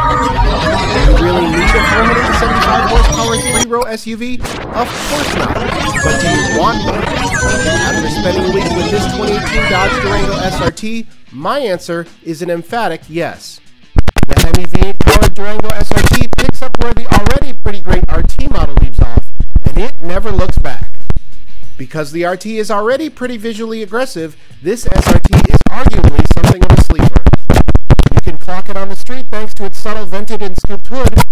Do you really need a 475 horsepower three-row SUV? Of course not. But do you want one? After spending a week with this 2018 Dodge Durango SRT, my answer is an emphatic yes. The Hemi V8 powered Durango SRT picks up where the already pretty great RT model leaves off, and it never looks back. Because the RT is already pretty visually aggressive, this SRT is it on the street thanks to its subtle vented and scooped hood,